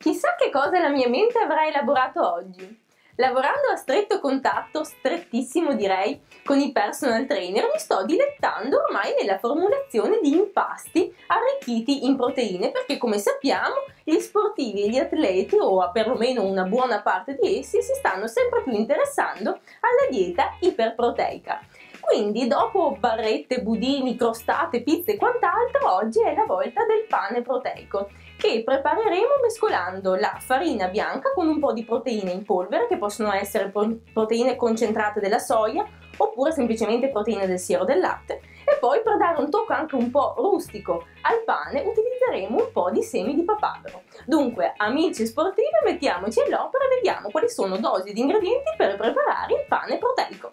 Chissà che cosa la mia mente avrà elaborato oggi. Lavorando a stretto contatto, strettissimo direi, con i personal trainer mi sto dilettando ormai nella formulazione di impasti arricchiti in proteine perché come sappiamo gli sportivi e gli atleti o perlomeno una buona parte di essi si stanno sempre più interessando alla dieta iperproteica. Quindi dopo barrette, budini, crostate, pizze e quant'altro, oggi è la volta del pane proteico che prepareremo mescolando la farina bianca con un po' di proteine in polvere che possono essere proteine concentrate della soia oppure semplicemente proteine del siero del latte e poi per dare un tocco anche un po' rustico al pane utilizzeremo un po' di semi di papavero. Dunque amici sportivi mettiamoci all'opera e vediamo quali sono dosi di ingredienti per preparare il pane proteico.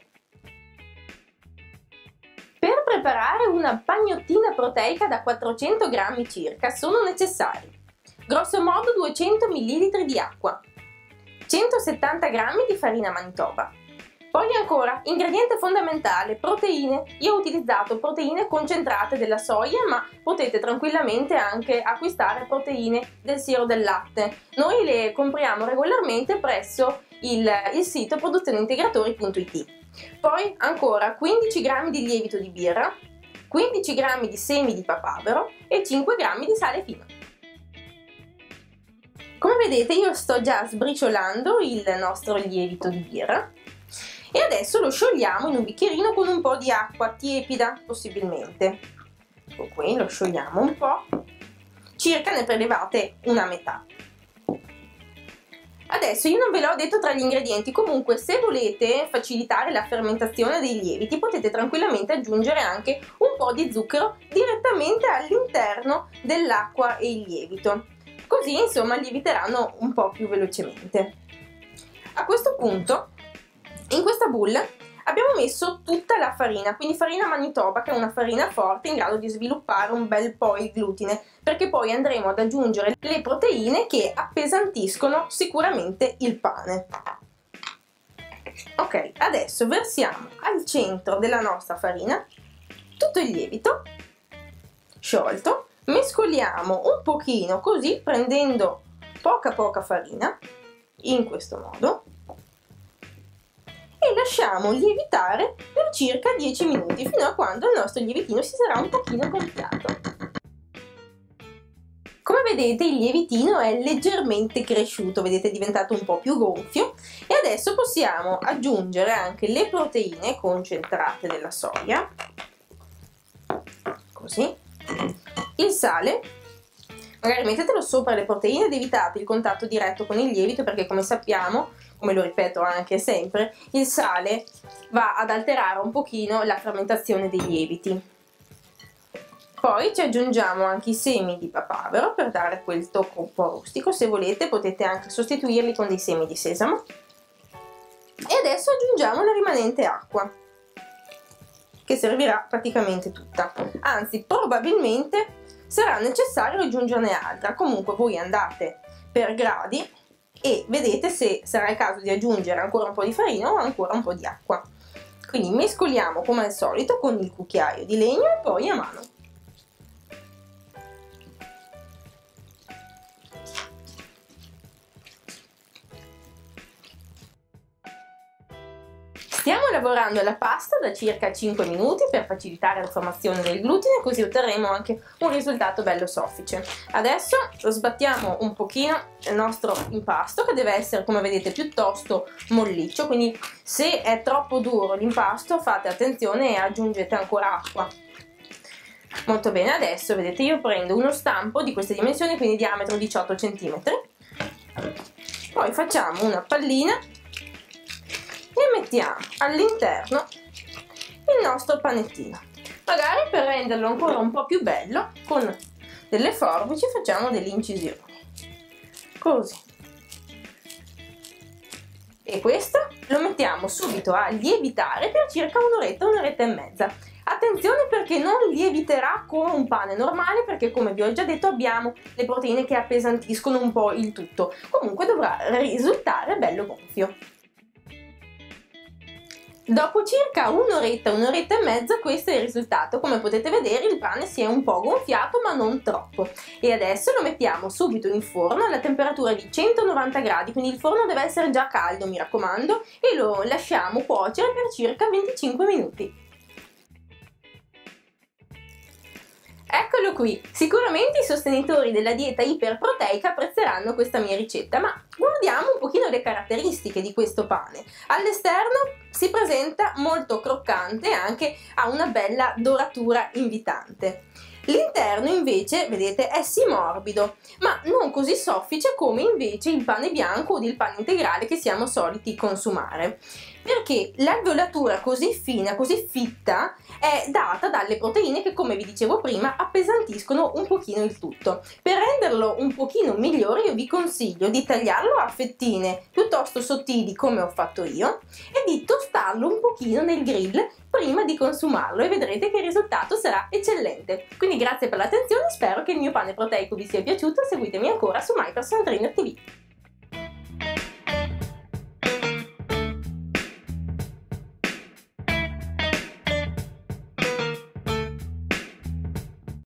Per preparare una pagnottina proteica da 400 g circa sono necessari grosso modo 200 ml di acqua, 170 g di farina manitoba. Poi ancora, ingrediente fondamentale, proteine. Io ho utilizzato proteine concentrate della soia, ma potete tranquillamente anche acquistare proteine del siero del latte. Noi le compriamo regolarmente presso il, il sito produzioneintegratori.it. Poi ancora 15 g di lievito di birra, 15 g di semi di papavero e 5 g di sale fino. Come vedete io sto già sbriciolando il nostro lievito di birra e adesso lo sciogliamo in un bicchierino con un po' di acqua tiepida possibilmente. Ecco qui, lo sciogliamo un po', circa ne prelevate una metà. Adesso io non ve l'ho detto tra gli ingredienti, comunque se volete facilitare la fermentazione dei lieviti potete tranquillamente aggiungere anche un po' di zucchero direttamente all'interno dell'acqua e il lievito così insomma lieviteranno un po' più velocemente. A questo punto in questa boule abbiamo messo tutta la farina, quindi farina manitoba che è una farina forte in grado di sviluppare un bel po' il glutine, perché poi andremo ad aggiungere le proteine che appesantiscono sicuramente il pane. Ok, adesso versiamo al centro della nostra farina tutto il lievito sciolto mescoliamo un pochino così prendendo poca poca farina in questo modo e lasciamo lievitare per circa 10 minuti fino a quando il nostro lievitino si sarà un pochino gonfiato come vedete il lievitino è leggermente cresciuto, vedete è diventato un po' più gonfio e adesso possiamo aggiungere anche le proteine concentrate della soia, così, il sale. Magari mettetelo sopra le proteine ed evitate il contatto diretto con il lievito perché come sappiamo come lo ripeto anche sempre il sale va ad alterare un pochino la fermentazione dei lieviti. Poi ci aggiungiamo anche i semi di papavero per dare quel tocco un po' rustico. Se volete potete anche sostituirli con dei semi di sesamo. E adesso aggiungiamo la rimanente acqua che servirà praticamente tutta. Anzi probabilmente sarà necessario aggiungerne altra. Comunque voi andate per gradi e vedete se sarà il caso di aggiungere ancora un po' di farina o ancora un po' di acqua. Quindi mescoliamo come al solito con il cucchiaio di legno e poi a mano lavorando la pasta da circa 5 minuti per facilitare la formazione del glutine così otterremo anche un risultato bello soffice. Adesso sbattiamo un pochino il nostro impasto che deve essere come vedete piuttosto molliccio quindi se è troppo duro l'impasto fate attenzione e aggiungete ancora acqua. Molto bene, adesso vedete io prendo uno stampo di queste dimensioni quindi diametro 18 cm poi facciamo una pallina mettiamo all'interno il nostro panettino magari per renderlo ancora un po' più bello con delle forbici facciamo delle incisioni così e questo lo mettiamo subito a lievitare per circa un'oretta, un'oretta e mezza Attenzione perché non lieviterà come un pane normale perché come vi ho già detto abbiamo le proteine che appesantiscono un po' il tutto. Comunque dovrà risultare bello gonfio. Dopo circa un'oretta, un'oretta e mezza questo è il risultato. Come potete vedere il pane si è un po' gonfiato ma non troppo. E adesso lo mettiamo subito in forno alla temperatura di 190 gradi, quindi il forno deve essere già caldo mi raccomando, e lo lasciamo cuocere per circa 25 minuti. Eccolo qui! Sicuramente i sostenitori della dieta iperproteica apprezzeranno questa mia ricetta, ma guardiamo un pochino le caratteristiche di questo pane. All'esterno si presenta molto croccante e anche ha una bella doratura invitante. L'interno invece, vedete, è sì morbido, ma non così soffice come invece il pane bianco o il pane integrale che siamo soliti consumare perché l'alveolatura così fina, così fitta, è data dalle proteine che, come vi dicevo prima, appesantiscono un pochino il tutto. Per renderlo un pochino migliore io vi consiglio di tagliarlo a fettine piuttosto sottili come ho fatto io e di tostarlo un pochino nel grill prima di consumarlo e vedrete che il risultato sarà eccellente. Quindi grazie per l'attenzione, spero che il mio pane proteico vi sia piaciuto, seguitemi ancora su My Personal Trainer TV.